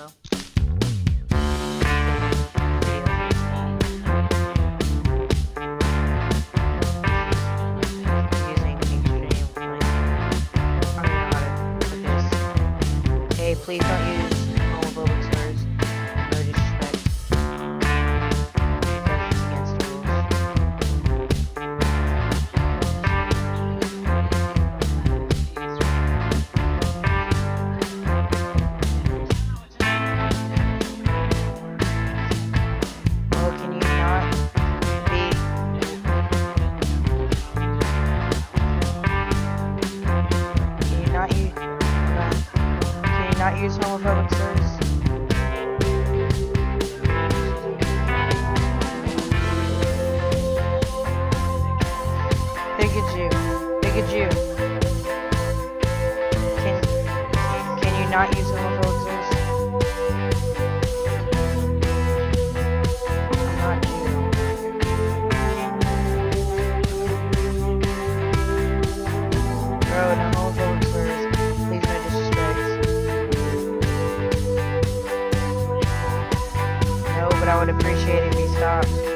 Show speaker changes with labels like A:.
A: know. Hey, please don't use not use homophobic slurs? Pikachu, Pikachu. Can can you not use homophobic I would appreciate if you stopped.